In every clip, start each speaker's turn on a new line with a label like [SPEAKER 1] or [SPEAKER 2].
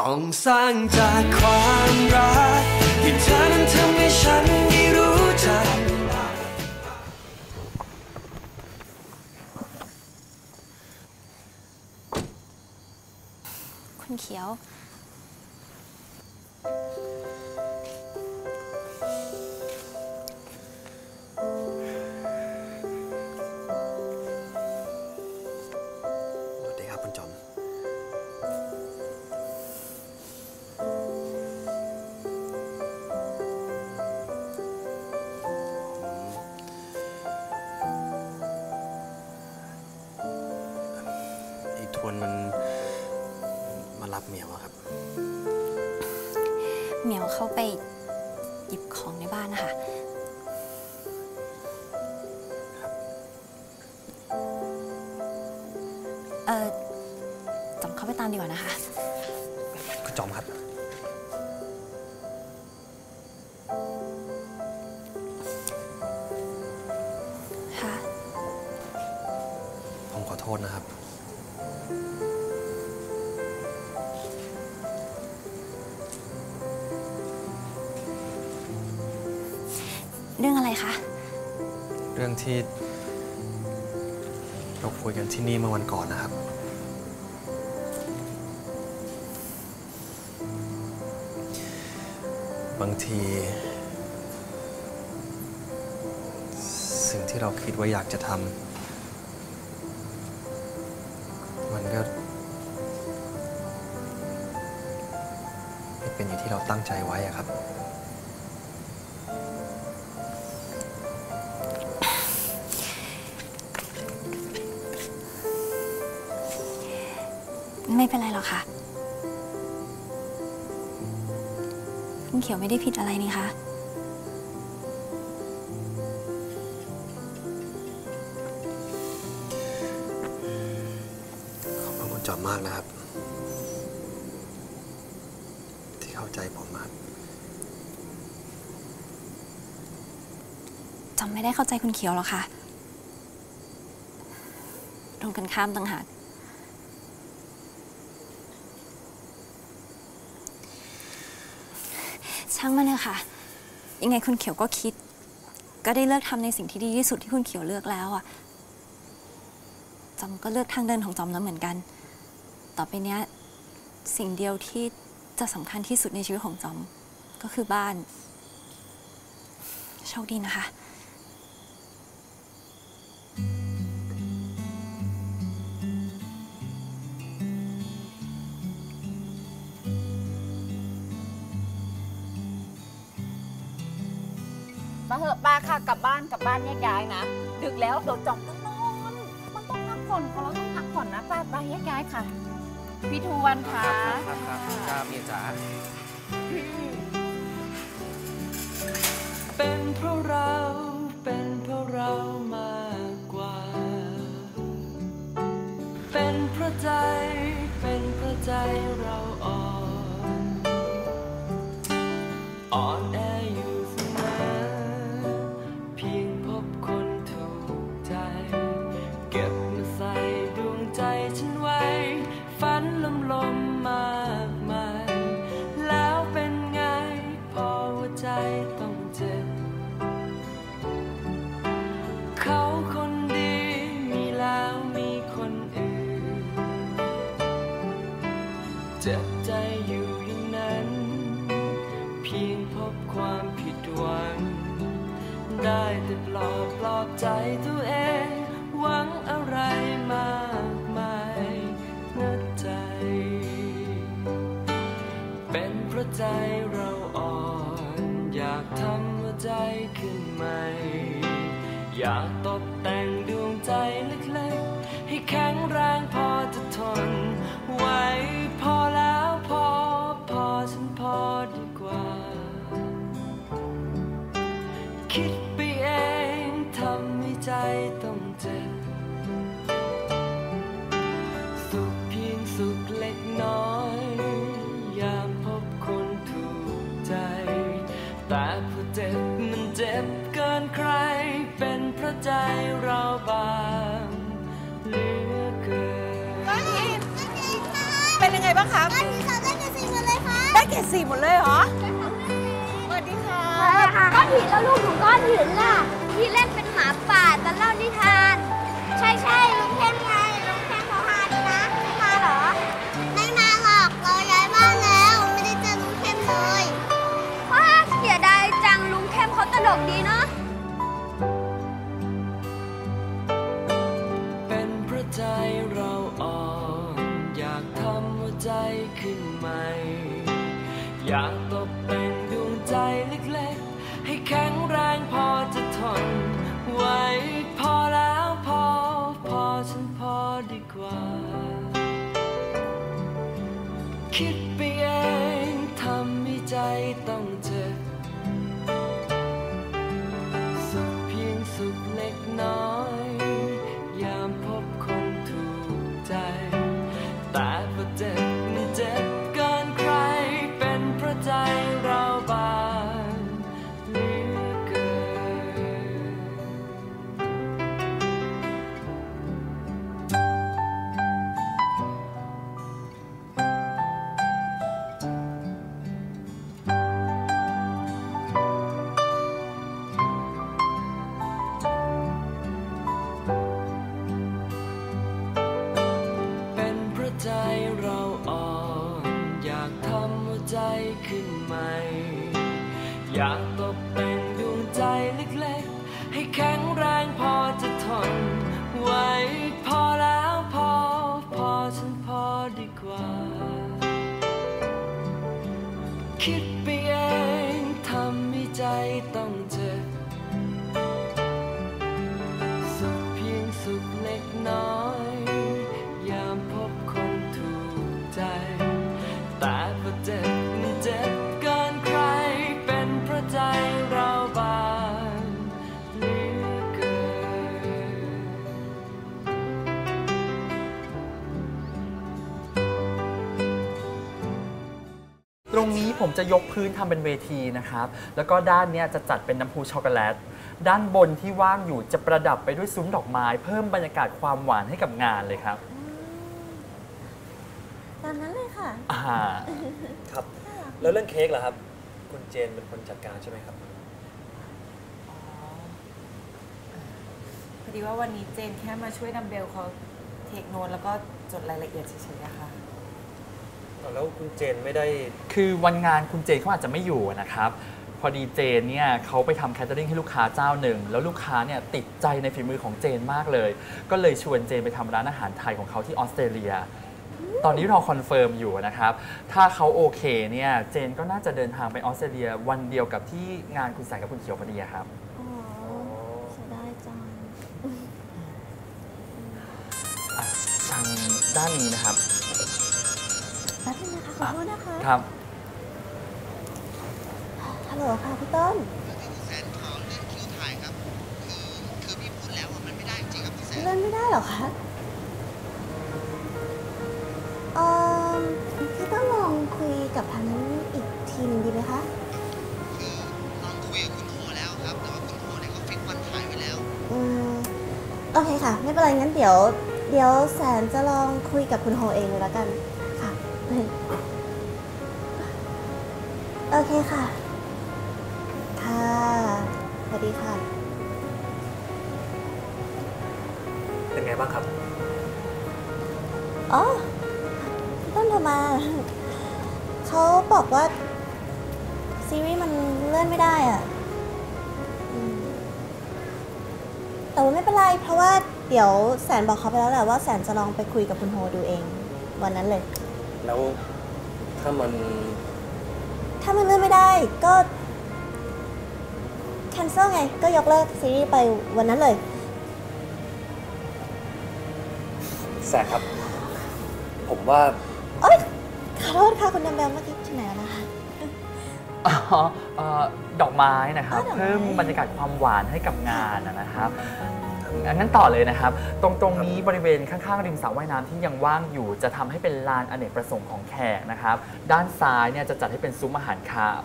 [SPEAKER 1] ต้องสร้างจากความรักที่เธอนั้นทำให้ฉันได้รู้จัก
[SPEAKER 2] คุณเขียว
[SPEAKER 3] วนมันมารับเหมียวอะครับ
[SPEAKER 2] เหมียวเข้าไปหยิบของในบ้านนะคะ เรื่
[SPEAKER 3] อ
[SPEAKER 2] งอะไรคะ
[SPEAKER 3] เรื่องที่เราคุยกันที่นี่เมื่อวันก่อนนะครับ บางที สิ่งที่เราคิดว่าอยากจะทำมันก็ไม่เป็นอย่างที่เราตั้งใจไว้อะครับ
[SPEAKER 2] ไม่เป็นไรหรอกค่ะ คุณเขียวไม่ได้ผิดอะไรนี่คะ
[SPEAKER 3] ขอบคุณคุณจอมมากนะครับ ที่เข้าใจผมมาก
[SPEAKER 2] จำไม่ได้เข้าใจคุณเขียวหรอกค่ะตรงกันข้ามต่างหาก ช่างมันเถอะค่ะ ยังไงคุณเขียวก็คิด ก็ได้เลือกทำในสิ่งที่ดีที่สุดที่คุณเขียวเลือกแล้วอะจอมก็เลือกทางเดินของจอมแล้วเหมือนกัน ต่อไปเนี้ยสิ่งเดียวที่จะสำคัญที่สุดในชีวิตของจอมก็คือบ้าน โชคดีนะคะ
[SPEAKER 4] เหอะป้าค่ะกลับบ้านกลับบ้านแยกย้ายนะ ดึกแล้วเดี๋ยวจอมต้องนอนมันต้องพักผ่อนของเราต้องพักผ่อนนะป้าป้าแยกย้ายค่ะ พี่ทวนค่ะ
[SPEAKER 5] ครับครับครับเมียจ๋า
[SPEAKER 1] เป็นเพราะเรา คิดไปเองทำให้ใจต้องเจ็บ สุขเพียงสุขเล็กน้อย ยามพบคนถูกใจ แต่พอเจ็บมันเจ็บเกินใคร เป็นเพราะใจเราบางเหลือเกิน
[SPEAKER 4] เป็นยังไงบ้างครับ
[SPEAKER 6] วันนี้เขาได้กระซิบเงิ
[SPEAKER 4] ดสี่หมดเลยเหรอสวัสดีค่ะ
[SPEAKER 6] ผิดแล้วลูก
[SPEAKER 1] ของก้อนหินล่ะที่เล่นำ
[SPEAKER 7] ผมจะยกพื้นทำเป็นเวทีนะครับ แล้วก็ด้านเนี้ยจะจัดเป็นน้ำพุช็อกโกแลต ด้านบนที่ว่างอยู่จะประดับไปด้วยซุ้มดอกไม้ เพิ่มบรรยากาศความหวานให้กับงานเลยครับ
[SPEAKER 6] ตามนั้นเลยค่ะ
[SPEAKER 7] อ่า
[SPEAKER 3] ครับ แล้วเรื่องเค้กล่ะครับ คุณเจนเป็นคนจัดการใช่ไหมครับ
[SPEAKER 8] พอดีว่าวันนี้เจนแค่มาช่วยดัมเบลเขาเทคโนตแล้วก็จดรายละเอียดเฉยๆอะค่ะ
[SPEAKER 3] แล้วคุณเจนไม่ได้
[SPEAKER 7] คือวันงานคุณเจนเขาอาจจะไม่อยู่นะครับ พอดีเจนเนี่ยเขาไปทำ catering ให้ลูกค้าเจ้าหนึ่ง แล้วลูกค้าเนี่ยติดใจในฝีมือของเจนมากเลย ก็เลยชวนเจนไปทำร้านอาหารไทยของเขาที่ออสเตรเลีย ตอนนี้รอ confirm อยู่นะครับ ถ้าเขาโอเคเนี่ยเจนก็น่าจะเดินทางไปออสเตรเลียวันเดียวกับที่งานคุณแสงกับคุณเขียวพอดีอะครับ
[SPEAKER 6] อ๋อเสียดายจัง
[SPEAKER 7] อะทางด้านนี้นะครับ
[SPEAKER 6] ขอโทษนะคะ
[SPEAKER 7] ครับ
[SPEAKER 6] ฮัลโหลค่ะพี่ต้น
[SPEAKER 9] แสนขอเลื่อนคิวถ่ายครับคือคือพี่พูดแล้วว่ามันไม่ได้จริงๆครับคุณแสน
[SPEAKER 6] เล่นไม่ได้เหรอคะเอ่อพี่ต้องลองคุยกับทางนั้นอีกทีหนึงดีไหมคะ
[SPEAKER 9] คือลองคุยกับคุณโฮแล้วครับ แต่ว่าคุณโฮเนี่ยเขาฟิกวันถ่ายไว้แล้ว
[SPEAKER 6] อืม โอเคค่ะ ไม่เป็นไรงั้นเดี๋ยว เดี๋ยวแสนจะลองคุยกับคุณโฮเองเลยแล้วกัน ค่ะโอ เคค่ะ ค่ะ สวัสดีค่ะ
[SPEAKER 3] เป็นไงบ้างครับ
[SPEAKER 6] อ๋อพี่ต้นโทรมา เขาบอกว่า ซีรีส์มันเลื่อนไม่ได้อะอืมแต่ว่าไม่เป็นไร เพราะว่าเดี๋ยวแสนบอกเขาไปแล้วแหละว่าแสนจะลองไปคุยกับคุณโฮดูเอง วันนั้นเลย
[SPEAKER 3] แล้วถ้ามัน
[SPEAKER 6] ถ้ามันเลื่อนไม่ได้ก็ cancel ไง ก็ยกเลิกซีรีส์ไปวันนั้นเลย
[SPEAKER 3] แสงครับ ผมว่า
[SPEAKER 6] เอ้ยขอโทษค่ะคุณดัมเบลเมื่อกี้ที่ไหนแล้วนะคะ
[SPEAKER 7] อ๋อเอ่อดอกไม้นะครับ
[SPEAKER 6] อ๋อดอกไม้
[SPEAKER 7] เพิ่มบรรยากาศความหวานให้กับงานนะนะครับ งั้นต่อเลยนะครับ ตรงตรงนี้บริเวณข้างๆริมสระว่ายน้ำที่ยังว่างอยู่ จะทำให้เป็นลานอเนกประสงค์ของแขกนะครับ ด้านซ้ายเนี่ยจะจัดให้เป็นซุ้มอาหารคาว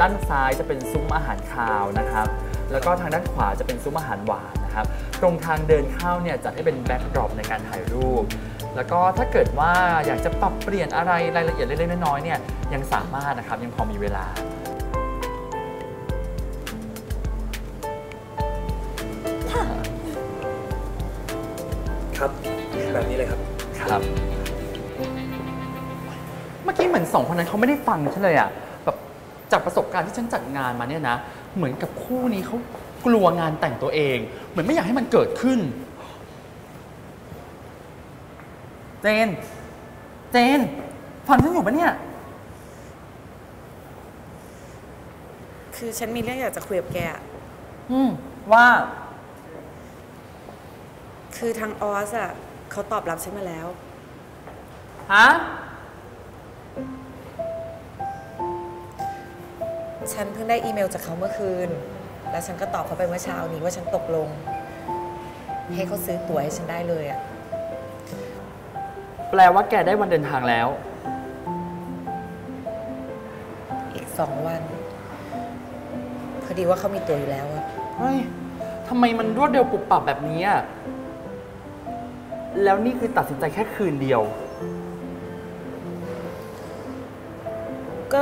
[SPEAKER 7] ด้านซ้ายจะเป็นซุ้มอาหารคาวนะครับ แล้วก็ทางด้านขวาจะเป็นซุ้มอาหารหวานนะครับ ตรงทางเดินเข้าเนี่ยจัดให้เป็นแบ็กดรอปในการถ่ายรูป แล้วก็ถ้าเกิดว่าอยากจะปรับเปลี่ยนอะไรรายละเอียดเล็กๆน้อยๆเนี่ยยังสามารถนะครับยังพอมีเวลา มื่อกี้เหมือนสองคนนั้นเขาไม่ได้ฟังฉันเลยอะแบบจากประสบการณ์ที่ฉันจัดงานมาเนี่ยนะ เหมือนกับคู่นี้เขากลัวงานแต่งตัวเอง เหมือนไม่อยากให้มันเกิดขึ้น เจน เจนฟังฉันอยู่ปะเนี่ย
[SPEAKER 8] คือฉันมีเรื่องอยากจะคุยกับแกอะ
[SPEAKER 7] อืมว่า
[SPEAKER 8] คือทางออสอะเขาตอบรับฉันมาแล้ว
[SPEAKER 7] ฮะ
[SPEAKER 8] ฉันเพิ่งได้อีเมลจากเขาเมื่อคืน แล้วฉันก็ตอบเขาไปเมื่อเช้านี้ว่าฉันตกลง ให้เขาซื้อตั๋วให้ฉันได้เลยอะ
[SPEAKER 7] แปลว่าแกได้วันเดินทางแล้ว
[SPEAKER 8] อีกสองวัน พอดีว่าเขามีตั๋วอยู่แล้วอะ
[SPEAKER 7] เฮ้ยทำไมมันรวดเร็วปุบปับแบบนี้อะแล้วนี่คือตัดสินใจแค่คืนเดียว
[SPEAKER 8] ก็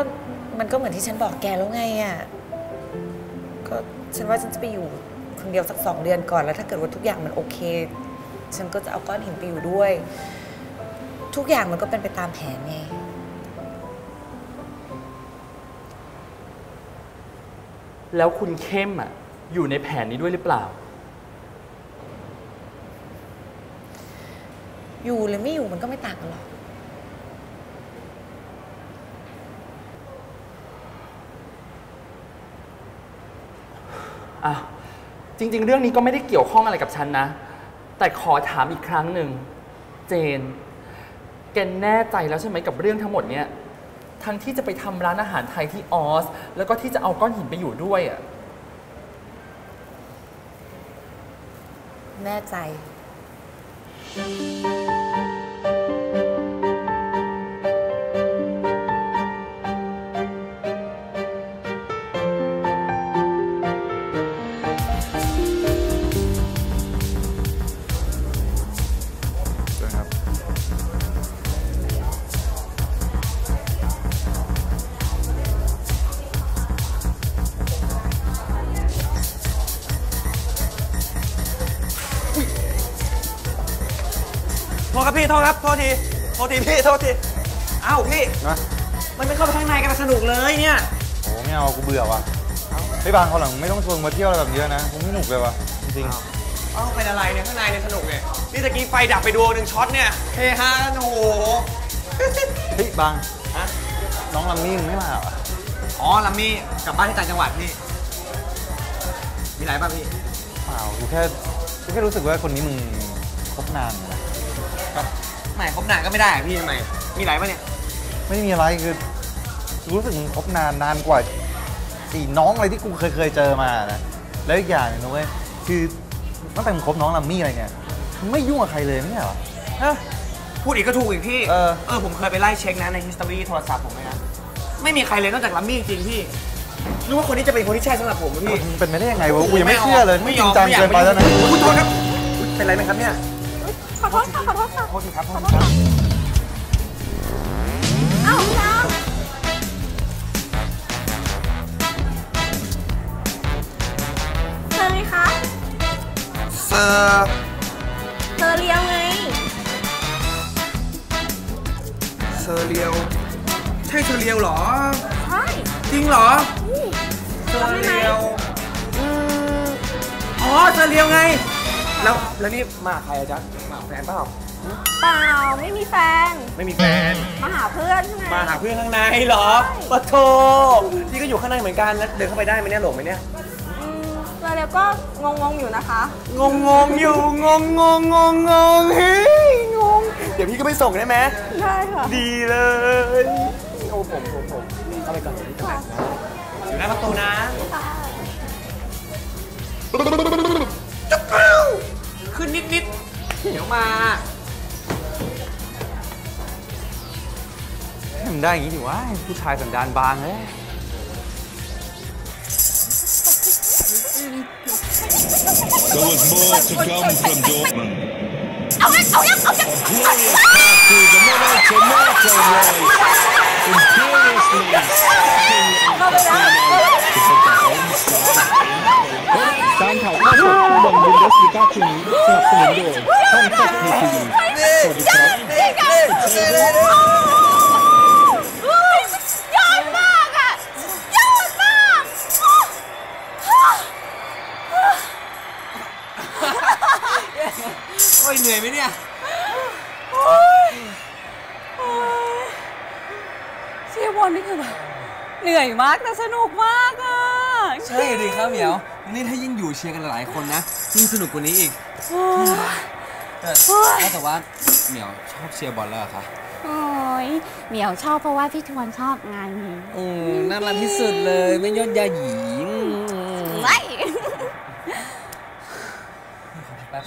[SPEAKER 8] มันก็เหมือนที่ฉันบอกแกแล้วไงอะ ก็ฉันว่าฉันจะไปอยู่คนเดียวสักสองเดือนก่อนแล้วถ้าเกิดว่าทุกอย่างมันโอเค ฉันก็จะเอาก้อนหินไปอยู่ด้วย ทุกอย่างมันก็เป็นไปตามแผนไง
[SPEAKER 7] แล้วคุณเข้มอะ อยู่ในแผนนี้ด้วยหรือเปล่า
[SPEAKER 8] อยู่หรือไม่อยู่มันก็ไม่ต่างกันหรอก
[SPEAKER 7] อะจริง ๆ เรื่องนี้ก็ไม่ได้เกี่ยวข้องอะไรกับฉันนะ แต่ขอถามอีกครั้งหนึ่ง เจน แกแน่ใจแล้วใช่ไหมกับเรื่องทั้งหมดเนี้ยทั้งที่จะไปทำร้านอาหารไทยที่ออส แล้วก็ที่จะเอาก้อนหินไปอยู่ด้วยอะ
[SPEAKER 8] แน่ใจ
[SPEAKER 3] โทษครับพี่โทษครับ โทษที โทษทีพี่ โทษที เอ้าพี่มันไม่เข้าไปข้างในกันสนุกเลยเนี่ย
[SPEAKER 10] โอ้ไม่เอากูเบื่อว่ะไม่บางเขาวหลังไม่ต้องชวนมาเที่ยวอะไรแบบนี้นะกูไม่หนุกเลยว่ะจริง
[SPEAKER 3] เอ้าเป็นอะไรเนี่ยข้างในเนี่ยสนุกเนี่ย นี่ตะกี้ไฟดับไปดวงหนึ่งช็อตเนี่ยเฮฮากันโอ้โห
[SPEAKER 10] ๆเฮ้ยบาง
[SPEAKER 3] ฮะ
[SPEAKER 10] น้องลัมมี่มึงไม่มาเหรอ
[SPEAKER 3] อ๋อลัมมี่กลับบ้านที่ต่างจังหวัดพี่ มีอะไรป่ะพี่
[SPEAKER 10] เปล่ากูแค่กูแค่รู้สึกว่าคนนี้มึงคบนานอยู่นะ
[SPEAKER 3] ไม่คบนานก็ไม่ได้อะพี่ทำไมมีอะไรป่ะเนี่ย
[SPEAKER 10] ไม่มีอะไรคือกูรู้สึกมึงคบนานนานกว่าสี่น้องอะไรที่กูเคยเคยเจอมานะแล้วอีกอย่างหนึงนะเว้ยคือตั้งแต่มึงคบน้องลัมมี่อะไรเนี่ยมึงไม่ยุ่งกับใครเลยไม่ใช่เหรอฮะ
[SPEAKER 3] พูดอีกก็ถูกอีกพี่
[SPEAKER 10] เออ
[SPEAKER 3] เออผมเคยไปไล่เช็คนะใน history โทรศัพท์ผมเลยนะไม่มีใครเลยนอกจากลัมมี่จริงๆพี่นึกว่าคนนี้จะเป็นคนที่ใช่สำหรับผมอะพี่
[SPEAKER 10] มึงเป็นไปได้ยังไงวะกูยังไม่เชื่อเลย
[SPEAKER 3] ไม่
[SPEAKER 10] ไม่
[SPEAKER 3] ย
[SPEAKER 10] จ
[SPEAKER 3] อ
[SPEAKER 10] ริ
[SPEAKER 3] ม
[SPEAKER 10] งจัง
[SPEAKER 3] ไม่อยาก
[SPEAKER 10] เกินไปแล้วนะ
[SPEAKER 3] อุ๊ยขอโทษครับอุ๊ยเป็นไรไหมครับเนี่ย
[SPEAKER 11] ข อโทษค่ะขอโทษค่ะ
[SPEAKER 3] โทษทีครับโทษทีครับ
[SPEAKER 11] เอ้าน้องเธอไงคะ
[SPEAKER 3] เซอร์
[SPEAKER 11] เธอเลี้ยงไง
[SPEAKER 3] เซอร์เรียว ใช่เซอร์เรียวเหรอ
[SPEAKER 11] ใช่
[SPEAKER 3] จริงเหรอ
[SPEAKER 11] นี่
[SPEAKER 3] เซอ
[SPEAKER 11] จำ
[SPEAKER 3] ร์
[SPEAKER 11] ได้ไหม
[SPEAKER 3] เรียวอืมอ๋อ เซอร์เรียวไง แล้วแล้วนี่มาใครอะจ๊ะมาแฟนเปล่า
[SPEAKER 11] เปล่าไม่มีแฟน
[SPEAKER 3] ไม่มีแฟน
[SPEAKER 11] มาหาเพื่อนใช่ไหม
[SPEAKER 3] มาหาเพื่อนข้างในหรอปะโทพี่ก็อยู่ข้างในเหมือนกันแล้วเดินเข้าไปได้ไหมเนี่ยหลงไหมเนี่ย
[SPEAKER 11] เราเร็วก็งงงอยู่นะคะ
[SPEAKER 3] งงงงอยู่งงงงงงงเฮ้ยงง เดี๋ยวพี่ก็ไปส่งได้ไหม
[SPEAKER 11] ได้ค่ะ
[SPEAKER 3] ดีเลยโอ้ผมผมผมเอาไปก่อนเดี๋ยวพี่กลับอยู่หน้าประตูนะ ขึ้นนิดนิดๆ เดี๋ยวมา
[SPEAKER 10] ให้มันได้อย่างนี้ดิวะไอ้ผู้ชายสันดานบางเฮ้ย
[SPEAKER 12] There was more to come from Dortmund.
[SPEAKER 4] เอายังเอายังเอายัง
[SPEAKER 12] การถ่ายทอดสดฟุต บอลบุนเดสลิก้าคืนนี้สนับสนุนโดยช่องแซดทีวีสวัสดีครับ
[SPEAKER 4] ยอดมากอะยอดมาก
[SPEAKER 13] โอ้ยเหนื่อยไหมเนี่ย
[SPEAKER 4] เชียร์บอลนี่คือแบบเหนื่อยมากแต่สนุกมากอะ
[SPEAKER 13] ใช่ดิครับเหมียว นี่ถ้ายิ่งอยู่เชียร์กันหลายๆคนนะยิ่งสนุกกว่านี้อีก
[SPEAKER 4] โอ้ย
[SPEAKER 13] แต่แต่ว่าเหมียวชอบเชียร์บอลแล้วเหรอคะ
[SPEAKER 4] โอ้ยเหมียวชอบเพราะว่าพี่ทวนชอบไง
[SPEAKER 13] อืมน่ารักที่สุดเลยไม่ยอดยาหยีอืม
[SPEAKER 4] ไม่
[SPEAKER 13] แป๊บ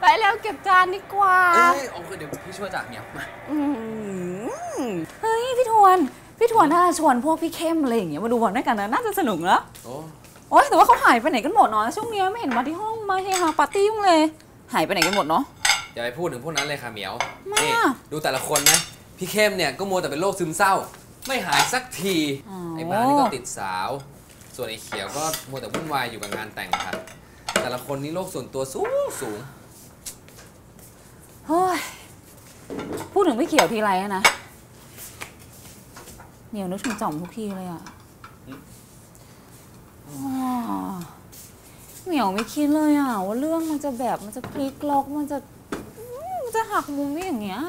[SPEAKER 4] ไปแล้วเก็บจานดีกว่า
[SPEAKER 13] เอ้ยโอเคเดี๋ยวพี่ช่วยจากเหมียวมา
[SPEAKER 4] อืมเฮ้ยพี่ทวน พี่ทวนถ้าชวนพวกพี่เข้มอะไรอย่างเงี้ยมาดูบอลด้วยกันนะน่าจะสนุกนะ
[SPEAKER 13] โอ้
[SPEAKER 4] โอ๊ยแต่ว่าเขาหายไปไหนกันหมดเนาะช่วงนี้ไม่เห็นมาที่ห้องมาเฮฮาปาร์ตี้ยุ่งเลย หายไปไหนกันหมดเนาะ
[SPEAKER 13] อย่าไปพูดถึงพวกนั้นเลยค่ะเหมียว
[SPEAKER 4] มา
[SPEAKER 13] นี่ดูแต่ละคนนะพี่เข้มเนี่ยก็มัวแต่เป็นโรคซึมเศร้า ไม่หายสักทีไอ้บ้านนี่ก็ติดสาว ส่วนไอ้เขียวก็มัวแต่วุ่นวายอยู่กับงานแต่งครับแต่ละคนนี่โลกส่วนตัวสูงสูง
[SPEAKER 4] เฮ้ยพูดถึงพี่เขียวทีไรอะนะ เหนียวนึกถึงจ่อมทุกทีเลยอะอ๋อเหมียวไม่คิดเลยอะว่าเรื่องมันจะแบบมันจะพลิกล็อกมันจะอืมมันจะหักมุมไม่อย่างเงี้ย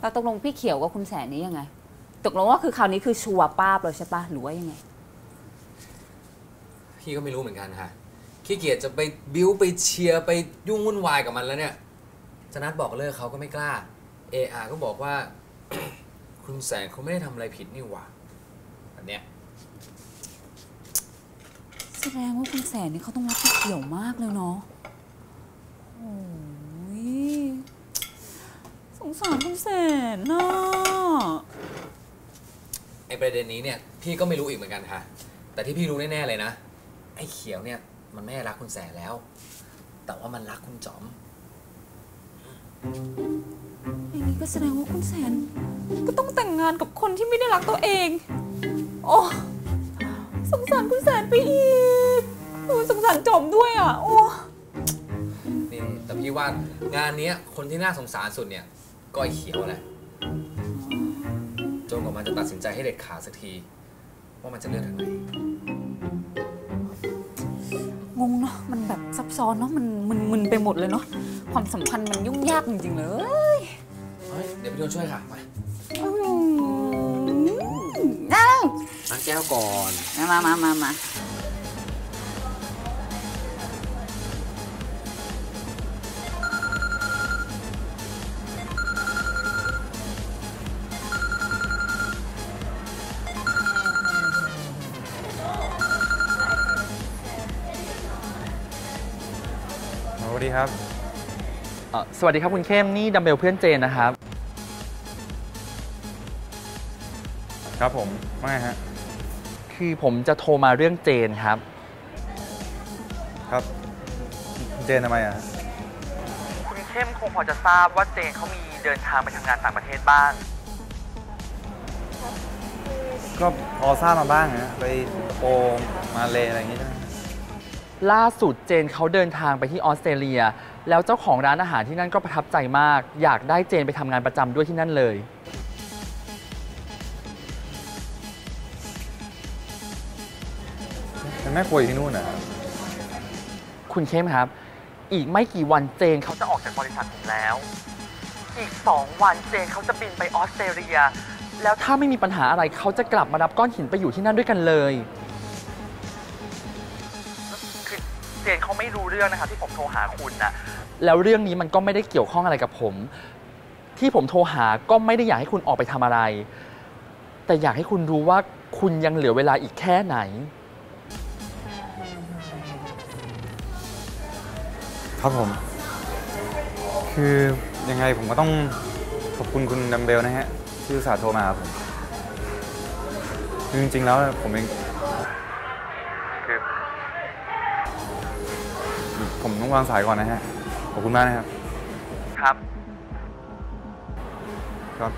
[SPEAKER 4] แล้วตกลงพี่เขียวกับคุณแสนนี้ยังไง ตกลงว่าคือคราวนี้คือชัวร์ป้าบเลยใช่ปะหรือว่ายังไง
[SPEAKER 13] พี่ก็ไม่รู้เหมือนกันค่ะขี้เกียจจะไปบิ้วไปเชียร์ไปยุ่งวุ่นวายกับมันแล้วเนี่ยจะนัดบอกเลิกเขาก็ไม่กล้าเออาก็บอกว่า คุณแสงเขาไม่ได้ทำอะไรผิดนี่หว่าแบบเนี้ย
[SPEAKER 4] แสดงว่าคุณแสนนี่เขาต้องรักพี่เขียวมากเลยเนาะโอ้ยสงสารคุณแสนน่ะ
[SPEAKER 13] ไอประเด็นนี้เนี่ยพี่ก็ไม่รู้อีกเหมือนกันค่ะ แต่ที่พี่รู้แน่ๆเลยนะไอ้เขียวเนี่ยมันไม่ได้รักคุณแสงแล้ว แต่ว่ามันรักคุณจอม
[SPEAKER 4] อย่างนี้ก็แสดงว่าคุณแสน ก็ต้องแต่งงานกับคนที่ไม่ได้รักตัวเอง โอ้สงสารคุณแสนไปอีกโอ้สงสารจมด้วยอะ โอ้
[SPEAKER 13] นี่แต่พี่ว่างานเนี้ยคนที่น่าสงสารสุดเนี่ยก็ไอ้เขียวแหละจนกว่ามันจะตัดสินใจให้เด็ดขาดสักที ว่ามันจะเลือกทางไหน
[SPEAKER 4] งงเนาะมันแบบซับซ้อนเนาะมันมึนมึนไปหมดเลยเนาะความสัมพันธ์มันยุ่งยากจริงๆเลย
[SPEAKER 13] เฮ้ยเดี๋ยวพี่โดนช่วยค่ะมา
[SPEAKER 4] อืมอ้าว
[SPEAKER 13] ล้างแก้วก่อน
[SPEAKER 4] มามามามา
[SPEAKER 10] สวัสดีครับ
[SPEAKER 7] คุณเข้มนี่ดัมเบลเพื่อนเจนนะครับ
[SPEAKER 10] ครับผมว่าไงฮะ
[SPEAKER 7] คือผมจะโทรมาเรื่องเจนครับ
[SPEAKER 10] ครับ เจนทำไมอะ
[SPEAKER 7] คุณเข้มคงพอจะทราบว่าเจนเขามีเดินทางไปทำงานต่างประเทศบ้าง
[SPEAKER 10] ก็พอทราบมาบ้างนะไปสิงคโปร์มาเลอะไรอย่างงี้ใช่ไหม
[SPEAKER 7] ล่าสุดเจนเขาเดินทางไปที่ออสเตรเลีย แล้วเจ้าของร้านอาหารที่นั่นก็ประทับใจมาก อยากได้เจนไปทำงานประจำด้วยที่นั่นเลย
[SPEAKER 10] เป็นแม่ครัวอยู่ที่นู่นอะ
[SPEAKER 7] คุณเข้มครับ อีกไม่กี่วันเจนเขาจะออกจากบริษัทผมแล้ว อีก 2 วันเจนเขาจะบินไปออสเตรเลีย แล้วถ้าไม่มีปัญหาอะไรเขาจะกลับมารับก้อนหินไปอยู่ที่นั่นด้วยกันเลย เจนเขาไม่รู้เรื่องนะครับที่ผมโทรหาคุณนะแล้วเรื่องนี้มันก็ไม่ได้เกี่ยวข้องอะไรกับผม ที่ผมโทรหาก็ไม่ได้อยากให้คุณออกไปทำอะไร แต่อยากให้คุณรู้ว่าคุณยังเหลือเวลาอีกแค่ไหน
[SPEAKER 10] ครับผม คือยังไงผมก็ต้องขอบคุณคุณดัมเบลนะฮะ ที่อุตส่าห์โทรมาครับผมคือจริงๆแล้วผมเอง ผมต้องวางสายก่อนนะฮะ ขอบคุณมากนะครับ
[SPEAKER 7] ครับ
[SPEAKER 10] ครับ